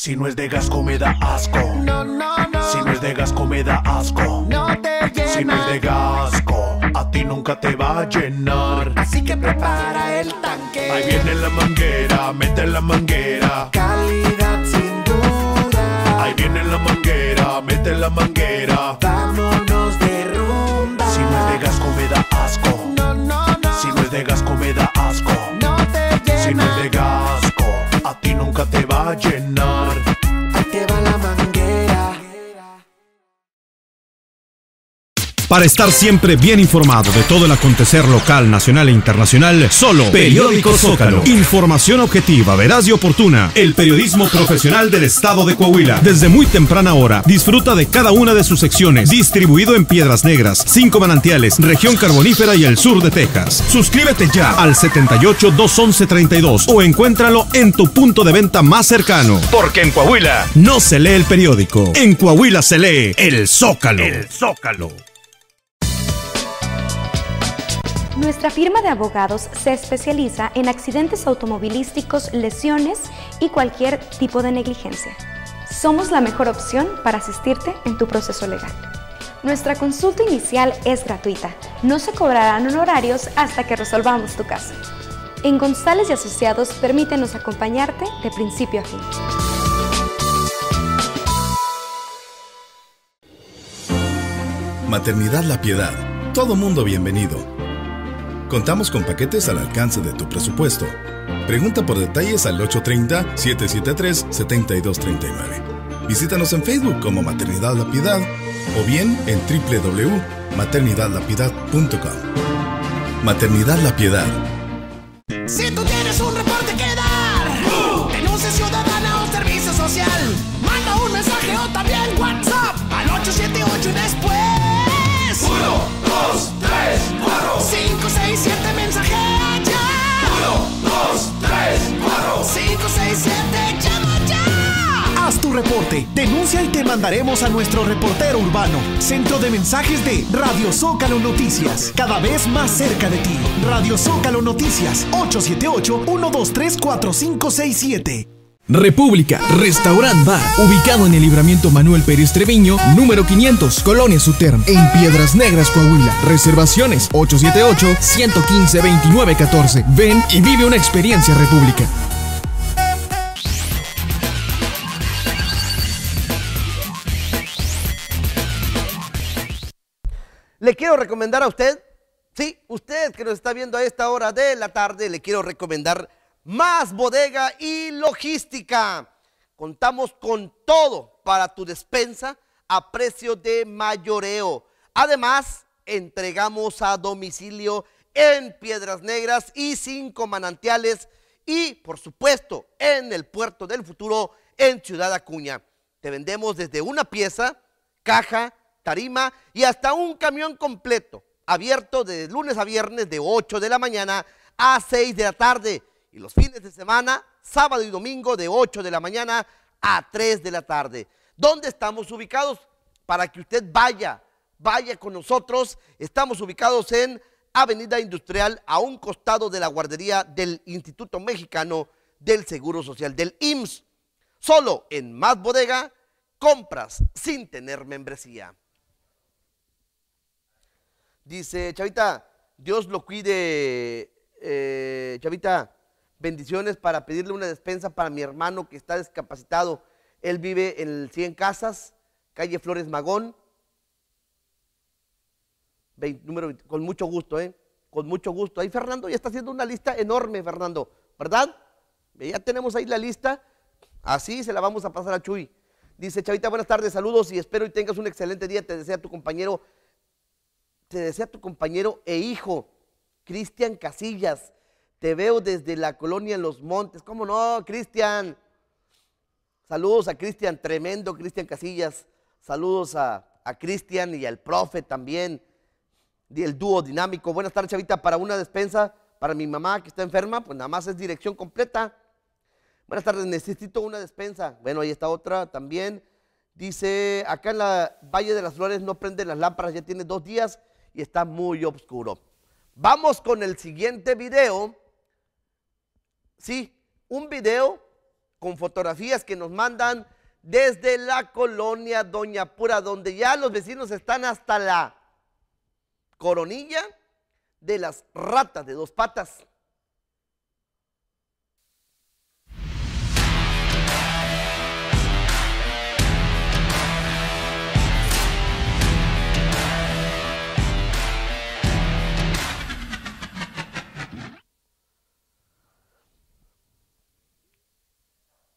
Si no es de Gasco me da asco. No, no, no. Si no es de Gasco me da asco. No te llena. Si no es de Gasco, a ti nunca te va a llenar. Así que prepara el tanque. Ahí viene la manguera, mete la manguera. Calidad sin duda. Ahí viene la manguera, mete la manguera. Vámonos de rumba. Si no es de Gasco me da asco. No, no, no. Si no es de Gasco me da asco. No te llena. Si no es de Gasco, a ti nunca te va a llenar. Para estar siempre bien informado de todo el acontecer local, nacional e internacional, solo Periódico Zócalo. Información objetiva, veraz y oportuna. El periodismo profesional del estado de Coahuila. Desde muy temprana hora, disfruta de cada una de sus secciones. Distribuido en Piedras Negras, Cinco Manantiales, Región Carbonífera y el sur de Texas. Suscríbete ya al 78 211 32 o encuéntralo en tu punto de venta más cercano. Porque en Coahuila no se lee el periódico. En Coahuila se lee el Zócalo. El Zócalo. Nuestra firma de abogados se especializa en accidentes automovilísticos, lesiones y cualquier tipo de negligencia. Somos la mejor opción para asistirte en tu proceso legal. Nuestra consulta inicial es gratuita. No se cobrarán honorarios hasta que resolvamos tu caso. En González y Asociados permítenos acompañarte de principio a fin. Maternidad La Piedad. Todo mundo bienvenido. Contamos con paquetes al alcance de tu presupuesto. Pregunta por detalles al 830-773-7239. Visítanos en Facebook como Maternidad La Piedad o bien en www.maternidadlapiedad.com. Maternidad La Piedad. Si tú tienes denuncia y te mandaremos a nuestro reportero urbano. Centro de mensajes de Radio Zócalo Noticias, cada vez más cerca de ti. Radio Zócalo Noticias, 878-123-4567. República, restaurant bar, ubicado en el libramiento Manuel Pérez Treviño, número 500, Colonia Suterm, en Piedras Negras, Coahuila. Reservaciones 878-115-2914. Ven y vive una experiencia República. Le quiero recomendar a usted, sí, usted que nos está viendo a esta hora de la tarde, le quiero recomendar más bodega y logística. Contamos con todo para tu despensa a precio de mayoreo. Además, entregamos a domicilio en Piedras Negras y Cinco Manantiales y, por supuesto, en el Puerto del Futuro en Ciudad Acuña. Te vendemos desde una pieza, caja, tarima y hasta un camión completo, abierto de lunes a viernes de 8 de la mañana a 6 de la tarde y los fines de semana, sábado y domingo de 8 de la mañana a 3 de la tarde. ¿Dónde estamos ubicados? Para que usted vaya, vaya con nosotros. Estamos ubicados en Avenida Industrial, a un costado de la guardería del Instituto Mexicano del Seguro Social, del IMSS. Solo en Más Bodega, compras sin tener membresía. Dice Chavita, Dios lo cuide, eh, Chavita, bendiciones para pedirle una despensa para mi hermano que está discapacitado. Él vive en el 100 Casas, calle Flores Magón. número con mucho gusto, ¿eh? Con mucho gusto. Ahí Fernando ya está haciendo una lista enorme, Fernando, ¿verdad? Ya tenemos ahí la lista. Así se la vamos a pasar a Chuy. Dice Chavita, buenas tardes, saludos y espero y tengas un excelente día. Te desea tu compañero te desea tu compañero e hijo, Cristian Casillas. Te veo desde la colonia en Los Montes. ¿Cómo no, Cristian? Saludos a Cristian, tremendo Cristian Casillas. Saludos a, Cristian y al profe también, el dúo dinámico. Buenas tardes, Chavita, para una despensa para mi mamá que está enferma, pues nada más es dirección completa. Buenas tardes, necesito una despensa. Bueno, ahí está otra también. Dice, acá en la Valle de las Flores no prenden las lámparas, ya tiene dos días y está muy oscuro. Vamos con el siguiente video. Sí, un video con fotografías que nos mandan desde la colonia Doña Pura, donde ya los vecinos están hasta la coronilla de las ratas de dos patas.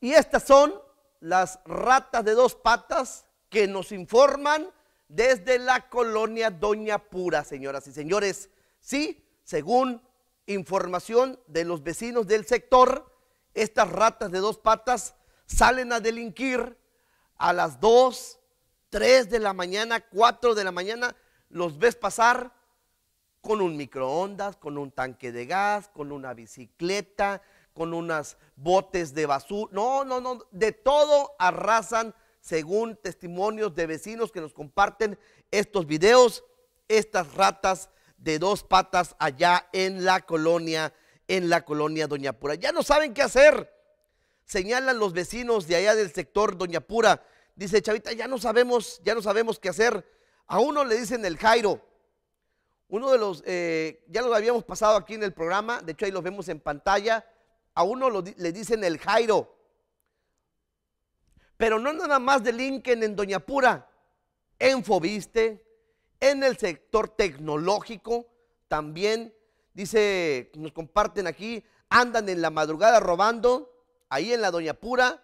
Y estas son las ratas de dos patas que nos informan desde la colonia Doña Pura, señoras y señores. Sí, según información de los vecinos del sector, estas ratas de dos patas salen a delinquir a las 2, 3 de la mañana, 4 de la mañana, los ves pasar con un microondas, con un tanque de gas, con una bicicleta, con unas botes de basura. No, no, no, de todo arrasan según testimonios de vecinos que nos comparten estos videos, estas ratas de dos patas allá en la colonia, en la colonia Doña Pura. Ya no saben qué hacer. Señalan los vecinos de allá del sector Doña Pura. Dice Chavita, ya no sabemos, ya no sabemos qué hacer. A uno le dicen el Jairo. Uno de los, eh, ya lo habíamos pasado aquí en el programa, de hecho ahí los vemos en pantalla a uno le dicen el Jairo. Pero no nada más de Lincoln en Doña Pura, en Fobiste, en el sector tecnológico, también, dice, nos comparten aquí, andan en la madrugada robando, ahí en la Doña Pura,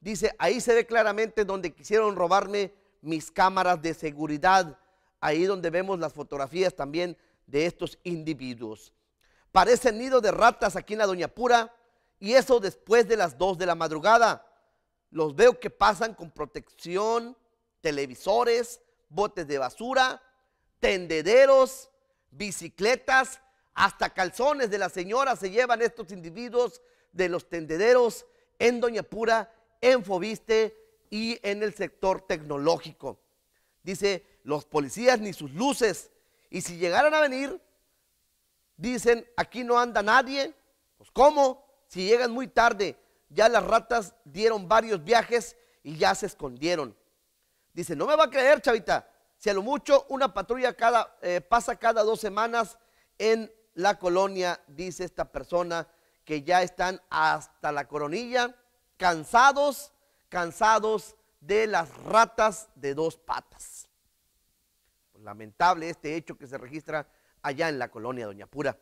dice, ahí se ve claramente donde quisieron robarme mis cámaras de seguridad, ahí donde vemos las fotografías también de estos individuos. Parece nido de ratas aquí en la Doña Pura y eso después de las 2 de la madrugada. Los veo que pasan con protección, televisores, botes de basura, tendederos, bicicletas, hasta calzones de la señora se llevan estos individuos de los tendederos en Doña Pura, en Fobiste y en el sector tecnológico. Dice, los policías ni sus luces. Y si llegaran a venir, Dicen, aquí no anda nadie. Pues ¿cómo? Si llegan muy tarde, ya las ratas dieron varios viajes y ya se escondieron. Dice, no me va a creer, chavita, si a lo mucho una patrulla eh, pasa cada dos semanas en la colonia, dice esta persona, que ya están hasta la coronilla, cansados, cansados de las ratas de dos patas. Lamentable este hecho que se registra allá en la colonia Doña Pura.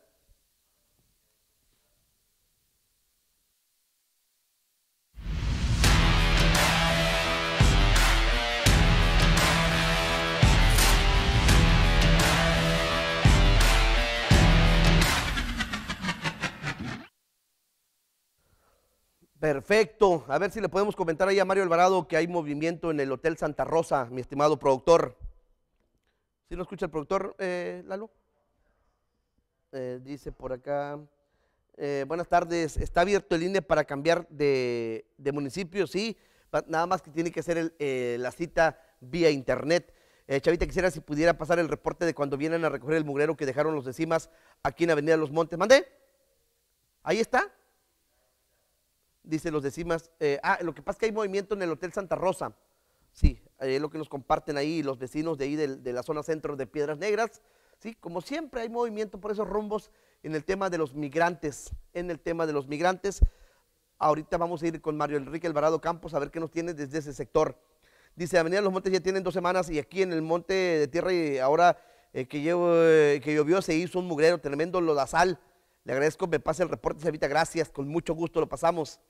Perfecto. A ver si le podemos comentar ahí a Mario Alvarado que hay movimiento en el Hotel Santa Rosa, mi estimado productor. ¿Sí lo escucha el productor, eh, Lalo? Eh, dice por acá, eh, buenas tardes, ¿está abierto el INE para cambiar de, de municipio? Sí, nada más que tiene que el, eh, la cita vía internet. Chavita, quisiera si pudiera pasar el reporte de cuando vienen a recoger el mugrero que dejaron los decimas aquí en Avenida Los Montes. ¿Mandé? ¿Ahí está? Dice los decimas. ah, lo que pasa es que hay movimiento en el Hotel Santa Rosa. Sí, es lo que nos comparten ahí los vecinos de ahí del- de, la zona centro de Piedras Negras. Sí, como siempre hay movimiento por esos rumbos en el tema de los migrantes. En el tema de los migrantes. Ahorita vamos a ir con Mario Enrique Alvarado Campos a ver qué nos tiene desde ese sector. Dice, Avenida Los Montes ya tienen dos semanas y aquí en el Monte de Tierra y ahora eh, que, llevo, eh, que llovió se hizo un mugrero tremendo lodazal. Le agradezco, me pase el reporte, Chavita, gracias, con mucho gusto lo pasamos.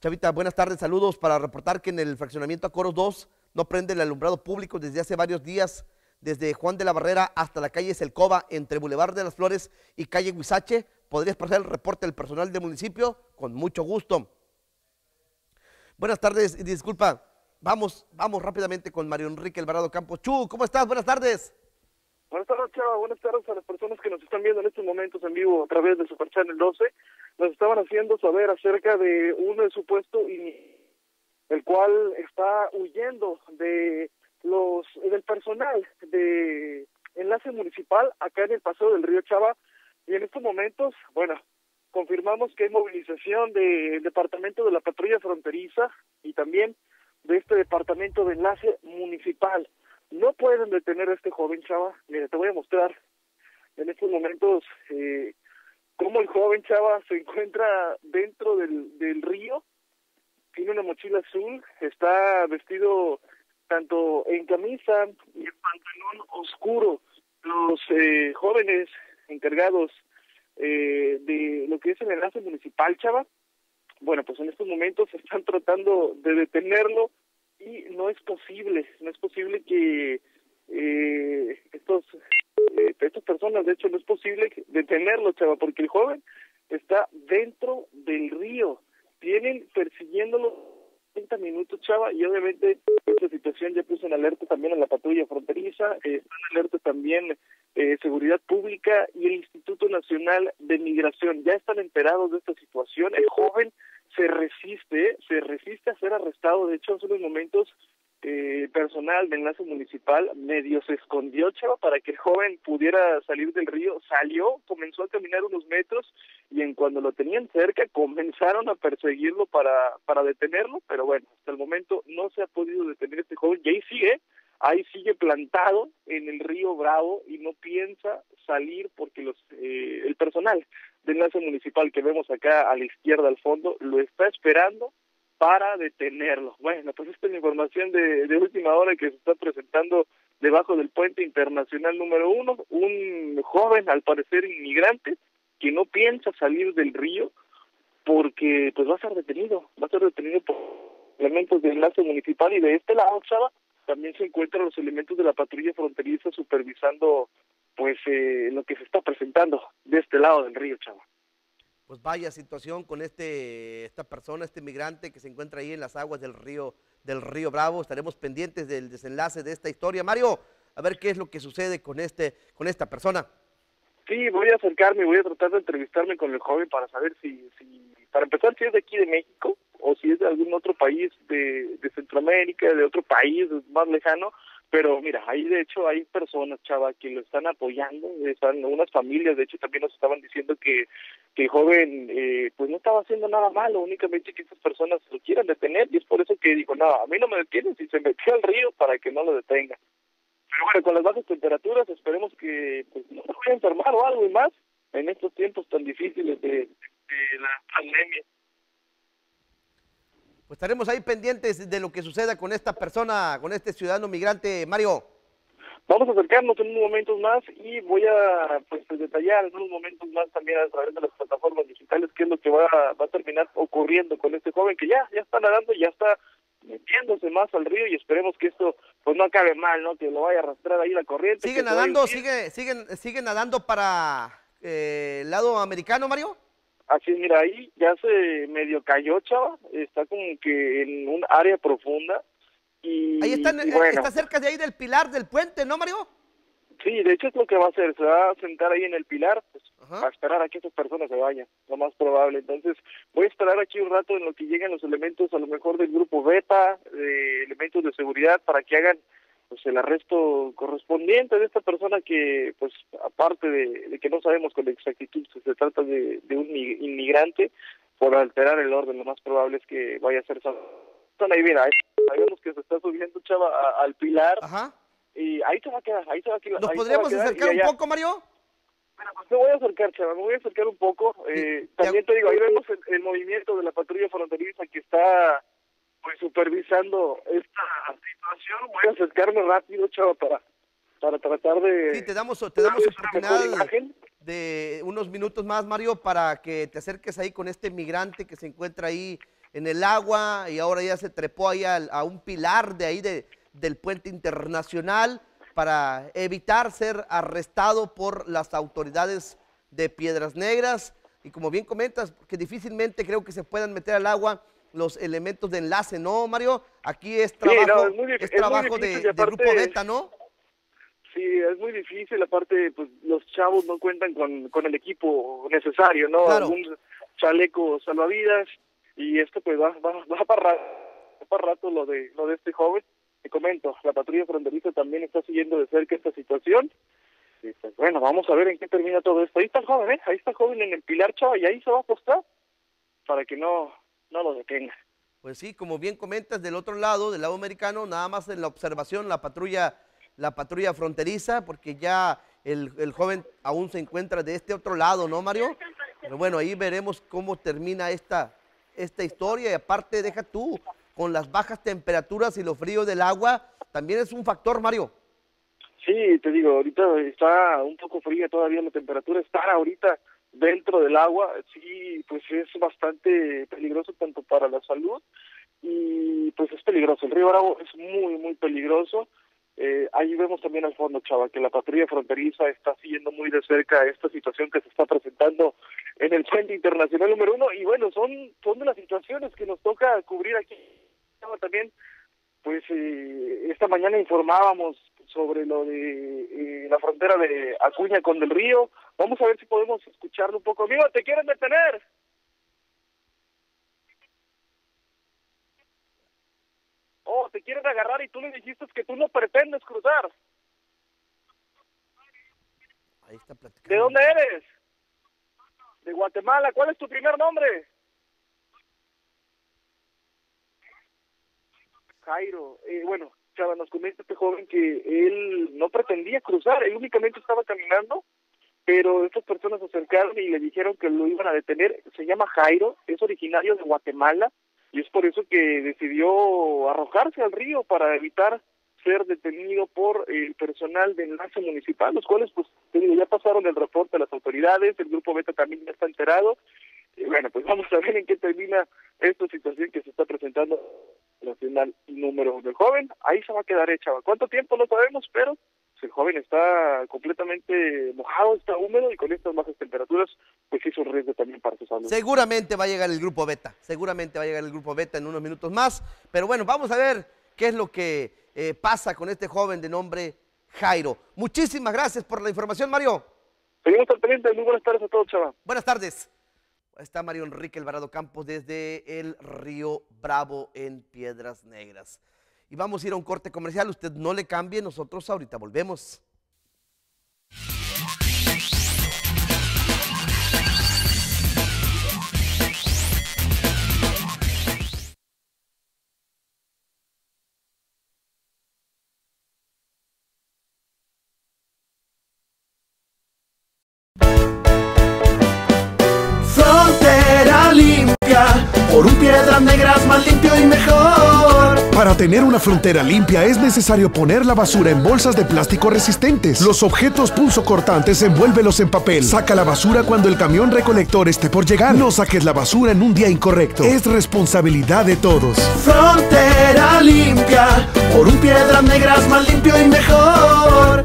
Chavita, buenas tardes, saludos para reportar que en el fraccionamiento Acoros 2 no prende el alumbrado público desde hace varios días, desde Juan de la Barrera hasta la calle Selcova, entre Boulevard de las Flores y calle Huizache. ¿Podrías pasar el reporte del personal del municipio? Con mucho gusto. Buenas tardes, disculpa, vamos, vamos rápidamente con Mario Enrique Alvarado Campos. Chu, ¿cómo estás? Buenas tardes. Buenas tardes, Chava. Buenas tardes a las personas que nos están viendo en estos momentos en vivo a través de Super Channel 12. Nos estaban haciendo saber acerca de un supuesto y el cual está huyendo de los del personal de enlace municipal acá en el paseo del río Chava y en estos momentos, bueno, confirmamos que hay movilización del departamento de la patrulla fronteriza y también de este departamento de enlace municipal. No pueden detener a este joven chava. Mira, te voy a mostrar en estos momentos eh, cómo el joven chava se encuentra dentro del, del río. Tiene una mochila azul, está vestido tanto en camisa y en pantalón oscuro. Los eh, jóvenes encargados eh, de lo que es el enlace municipal, chava, bueno, pues en estos momentos están tratando de detenerlo y no es posible, no es posible que eh, estos eh, estas personas, de hecho, no es posible detenerlo, chava, porque el joven está dentro del río, tienen persiguiéndolo 30 minutos, chava, y obviamente esta situación ya puso en alerta también a la patrulla fronteriza, eh, en alerta también eh, Seguridad Pública y el Instituto Nacional de Migración. Ya están enterados de esta situación. El joven se resiste, se resiste a ser arrestado. De hecho, hace unos momentos, eh, personal de enlace municipal medio se escondió, chava, para que el joven pudiera salir del río. Salió, comenzó a caminar unos metros y en cuando lo tenían cerca comenzaron a perseguirlo para, para detenerlo. Pero bueno, hasta el momento no se ha podido detener este joven y ahí sigue, ahí sigue plantado en el río Bravo y no piensa salir porque los eh, el personal de enlace municipal que vemos acá a la izquierda al fondo lo está esperando para detenerlo. Bueno, pues esta es la información de, última hora que se está presentando debajo del puente internacional número uno. Un joven, al parecer inmigrante, que no piensa salir del río porque pues va a ser detenido, va a ser detenido por elementos de enlace municipal y de este lado, Chava, también se encuentran los elementos de la patrulla fronteriza supervisando pues eh, lo que se está presentando de este lado del río, Chava. Pues vaya situación con este, esta persona, este migrante que se encuentra ahí en las aguas del río, del río Bravo. Estaremos pendientes del desenlace de esta historia. Mario, a ver qué es lo que sucede con este, con esta persona. Sí, voy a acercarme, voy a tratar de entrevistarme con el joven para saber si, si para empezar, si es de aquí de México, o si es de algún otro país de, de Centroamérica, de otro país más lejano, pero mira, ahí de hecho hay personas, chava, que lo están apoyando, están unas familias, de hecho también nos estaban diciendo que, que el joven eh, pues no estaba haciendo nada malo, únicamente que estas personas lo quieran detener y es por eso que digo, no, a mí no me detienen si se metió al río para que no lo detenga. Pero bueno, con las bajas temperaturas esperemos que pues, no se vaya a enfermar o algo y más en estos tiempos tan difíciles de la pandemia. Pues estaremos ahí pendientes de lo que suceda con esta persona, con este ciudadano migrante, Mario. Vamos a acercarnos en unos momentos más y voy a pues, detallar en unos momentos más también a través de las plataformas digitales qué es lo que va, va a terminar ocurriendo con este joven que ya ya está nadando, ya está metiéndose más al río y esperemos que esto pues no acabe mal, ¿no? Que lo vaya a arrastrar ahí la corriente. ¿Sigue nadando, sigue, sigue, sigue nadando para eh, el lado americano, Mario? Así, mira, ahí ya se medio cayó, chava, está como que en un área profunda y Ahí está, y bueno, está cerca de ahí del pilar del puente, ¿no, Mario? Sí, de hecho es lo que va a hacer, se va a sentar ahí en el pilar pues, a esperar a que estas personas se vayan, lo más probable. Entonces voy a esperar aquí un rato en lo que lleguen los elementos a lo mejor del grupo Beta, de elementos de seguridad para que hagan pues el arresto correspondiente de esta persona que pues aparte de, de que no sabemos con exactitud si se trata de, de un mi- inmigrante por alterar el orden, lo más probable es que vaya a ser ahí mira, sabemos que se está subiendo chava a- al pilar y ahí se va a quedar, ahí se va a quedar. ¿Nos podríamos quedar, acercar un poco, Mario? pues me voy a acercar, chava, me voy a acercar un poco. Eh, también te digo, ahí vemos el, el movimiento de la patrulla fronteriza que está pues supervisando esta situación. Voy a acercarme rápido, chava, para, para tratar de... Sí, te damos, te damos oportunidad de unos minutos más, Mario, para que te acerques ahí con este migrante que se encuentra ahí en el agua y ahora ya se trepó ahí al- a, un pilar de ahí de, del puente internacional para evitar ser arrestado por las autoridades de Piedras Negras. Y como bien comentas, que difícilmente creo que se puedan meter al agua los elementos de enlace, ¿no, Mario? Aquí es Sí, no, trabajo, es es trabajo de, difícil Grupo Beta, ¿no? Sí, es muy difícil, aparte, pues los chavos no cuentan con, con el equipo necesario, ¿no? Claro. Algún chaleco salvavidas y esto pues va, va, va para rato, va para rato lo de, lo de este joven. Te comento, la patrulla fronteriza también está siguiendo de cerca esta situación. Y pues bueno, vamos a ver en qué termina todo esto. Ahí está el joven, ¿eh? Ahí está el joven en el pilar, chava, y ahí se va a apostar para que no, no lo detenga. Pues sí, como bien comentas, del otro lado, del lado americano, nada más en la observación, la patrulla, la patrulla fronteriza, porque ya el, el joven aún se encuentra de este otro lado, ¿no, Mario? Pero bueno, ahí veremos cómo termina esta, esta historia. Y aparte, deja tú, con las bajas temperaturas y lo frío del agua, también es un factor, Mario. Sí, te digo, ahorita está un poco fría todavía la temperatura, estar ahorita dentro del agua, sí, pues es bastante peligroso tanto para la salud y pues es peligroso. El río Bravo es muy, muy peligroso. Eh, ahí vemos también al fondo, Chava, que la patrulla fronteriza está siguiendo muy de cerca esta situación que se está presentando en el puente internacional número uno y bueno, son, son de las situaciones que nos toca cubrir aquí. También pues eh, esta mañana informábamos sobre lo de eh, la frontera de Acuña con Del Río. Vamos a ver si podemos escucharlo un poco. Amigo, ¿te quieren detener? Oh, te quieren agarrar y tú le dijiste que tú no pretendes cruzar. Ahí está ¿De dónde eres? De Guatemala. ¿Cuál es tu primer nombre? Jairo. Eh, bueno, Nos comenta este joven que él no pretendía cruzar, él únicamente estaba caminando, pero estas personas se acercaron y le dijeron que lo iban a detener. Se llama Jairo, es originario de Guatemala y es por eso que decidió arrojarse al río para evitar ser detenido por el personal de enlace municipal, los cuales, pues, ya pasaron el reporte a las autoridades, el grupo Beta también ya está enterado, y bueno, pues vamos a ver en qué termina esta situación que se está presentando nacional número del joven, ahí se va a quedar hecha. ¿Cuánto tiempo? No sabemos, pero el joven está completamente mojado, está húmedo y con estas bajas temperaturas, pues sí es un riesgo también para su salud. Seguramente va a llegar el grupo Beta, seguramente va a llegar el grupo Beta en unos minutos más, pero bueno, vamos a ver qué es lo que eh, pasa con este joven de nombre Jairo. Muchísimas gracias por la información, Mario. Seguimos al pendiente, muy buenas tardes a todos, chaval. Buenas tardes. Está Mario Enrique Alvarado Campos desde el Río Bravo en Piedras Negras. Y vamos a ir a un corte comercial. Usted no le cambie, nosotros ahorita volvemos. Tener una frontera limpia es necesario poner la basura en bolsas de plástico resistentes. Los objetos punzocortantes envuélvelos en papel. Saca la basura cuando el camión recolector esté por llegar. No saques la basura en un día incorrecto. Es responsabilidad de todos. Frontera limpia, por un piedras negras más limpio y mejor.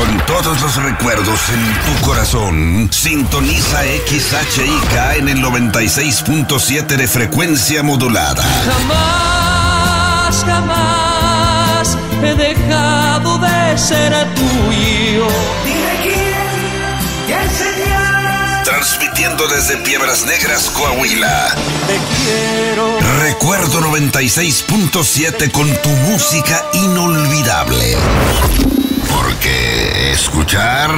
Con todos los recuerdos en tu corazón, sintoniza XHIK en el 96.7 de frecuencia modulada. Jamás, jamás he dejado de ser tuyo. Transmitiendo desde Piedras Negras, Coahuila. Te quiero. Recuerdo 96.7 con tu música inolvidable. Porque escuchar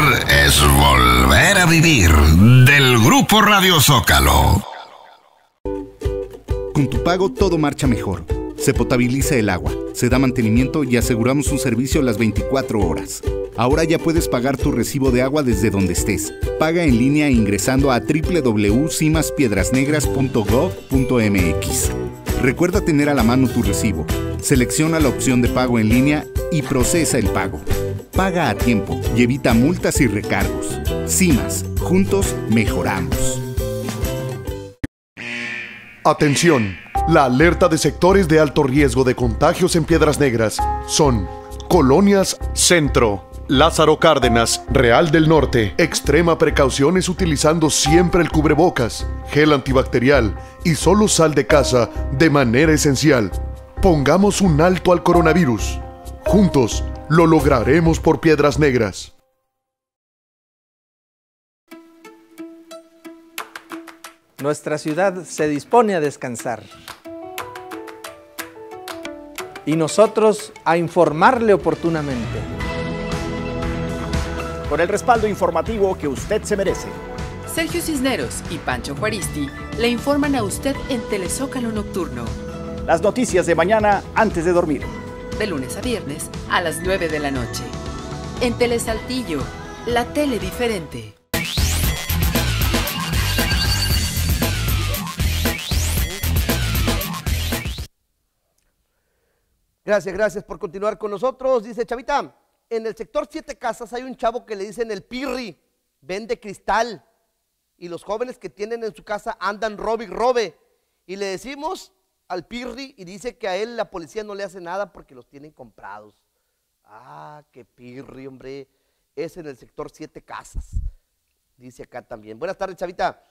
es volver a vivir. Del Grupo Radio Zócalo. Con tu pago todo marcha mejor. Se potabiliza el agua, se da mantenimiento y aseguramos un servicio las 24 horas. Ahora ya puedes pagar tu recibo de agua desde donde estés. Paga en línea ingresando a www.cimaspiedrasnegras.gov.mx. Recuerda tener a la mano tu recibo. Selecciona la opción de pago en línea y procesa el pago. Paga a tiempo y evita multas y recargos. CIMAS, juntos mejoramos. Atención, la alerta de sectores de alto riesgo de contagios en Piedras Negras son Colonias Centro, Lázaro Cárdenas, Real del Norte. Extrema precaución es utilizando siempre el cubrebocas, gel antibacterial y solo sal de casa de manera esencial. Pongamos un alto al coronavirus. Juntos lo lograremos por Piedras Negras. Nuestra ciudad se dispone a descansar. Y nosotros a informarle oportunamente. Con el respaldo informativo que usted se merece. Sergio Cisneros y Pancho Juaristi le informan a usted en Telezócalo Nocturno. Las noticias de mañana antes de dormir. De lunes a viernes a las 9 de la noche. En Telesaltillo, la tele diferente. Gracias, gracias por continuar con nosotros. Dice Chavita, en el sector Siete Casas hay un chavo que le dicen el pirri, vende cristal. Y los jóvenes que tienen en su casa andan robe y robe. Y le decimos al pirri y dice que a él la policía no le hace nada porque los tienen comprados. Ah, qué pirri, hombre. Es en el sector Siete Casas. Dice acá también. Buenas tardes, Chavita.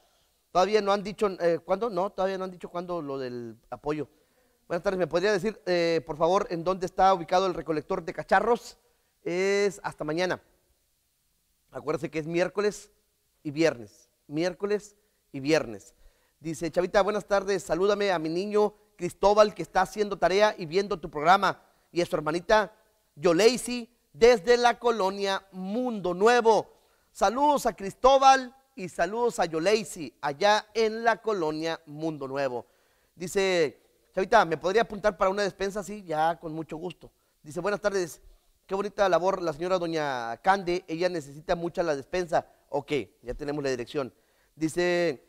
Todavía no han dicho, eh, ¿cuándo? No, todavía no han dicho cuándo lo del apoyo. Buenas tardes, ¿me podría decir, eh, por favor, en dónde está ubicado el recolector de cacharros? Es hasta mañana. Acuérdense que es miércoles y viernes. Miércoles y viernes. Dice, Chavita, buenas tardes, salúdame a mi niño Cristóbal que está haciendo tarea y viendo tu programa. Y a su hermanita Yoleisi desde la colonia Mundo Nuevo. Saludos a Cristóbal y saludos a Yoleisi allá en la colonia Mundo Nuevo. Dice, Chavita, ¿me podría apuntar para una despensa? Sí, ya, con mucho gusto. Dice, buenas tardes, qué bonita labor la señora doña Cande, ella necesita mucha la despensa. Ok, ya tenemos la dirección. Dice,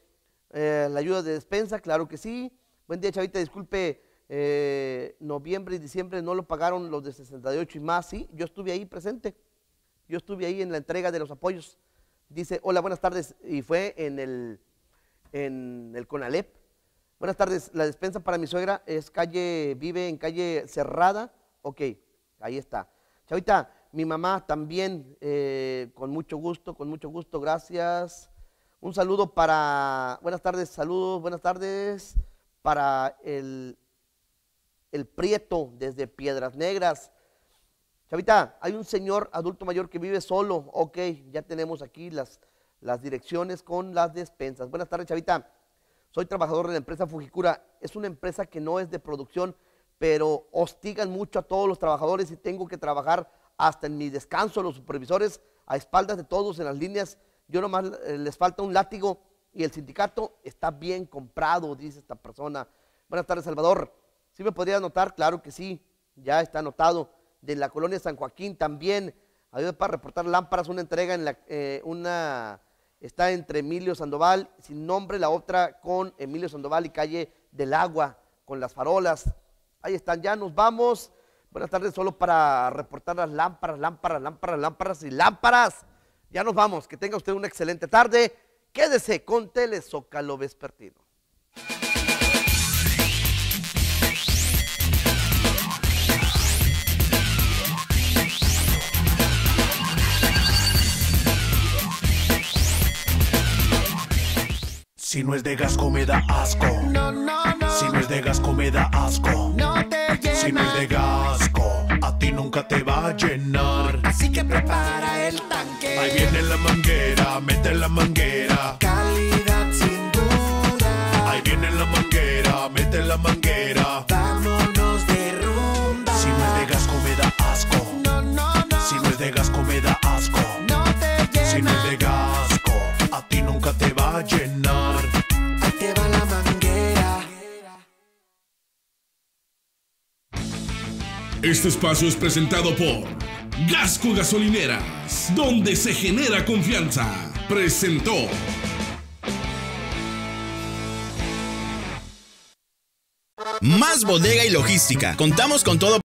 eh, la ayuda de despensa, claro que sí. Buen día, Chavita, disculpe, eh, noviembre y diciembre no lo pagaron los de 68 y más, sí, yo estuve ahí presente. Yo estuve ahí en la entrega de los apoyos. Dice, hola, buenas tardes, y fue en el, en el CONALEP Buenas tardes. La despensa para mi suegra es calle, vive en calle cerrada. Ok, ahí está. Chavita, mi mamá también, eh, con mucho gusto, con mucho gusto, gracias. Un saludo para, buenas tardes, saludos, buenas tardes para el, el Prieto desde Piedras Negras. Chavita, hay un señor adulto mayor que vive solo. Ok, ya tenemos aquí las, las direcciones con las despensas. Buenas tardes, Chavita. Soy trabajador de la empresa Fujikura. Es una empresa que no es de producción, pero hostigan mucho a todos los trabajadores y tengo que trabajar hasta en mi descanso, los supervisores, a espaldas de todos en las líneas. Yo nomás eh, les falta un látigo y el sindicato está bien comprado, dice esta persona. Buenas tardes, Salvador. ¿Sí me podría anotar? Claro que sí, ya está anotado. De la colonia San Joaquín también. Ayuda para reportar lámparas, una entrega en la, eh, una está entre Emilio Sandoval, sin nombre, la otra con Emilio Sandoval y calle del Agua, con las farolas. Ahí están, ya nos vamos. Buenas tardes, solo para reportar las lámparas, lámparas, lámparas, lámparas y lámparas. Ya nos vamos, que tenga usted una excelente tarde. Quédese con Telezócalo Vespertino. Si no es de gasco me da asco. No, no, no. Si no es de gasco me da asco. No te. Si no es de gasco, a ti nunca te va a llenar. Así que prepara el tanque. Ahí viene la manguera, mete la manguera. Calidad sin duda. Ahí viene la manguera, mete la manguera. Vámonos de rumba. Si no es de gasco me da asco. No, no, no. Si no es de gasco me da asco. No te llena. Si no es de gasco, Este espacio es presentado por Gasco Gasolineras, donde se genera confianza. Presentó. Más bodega y logística. Contamos con todo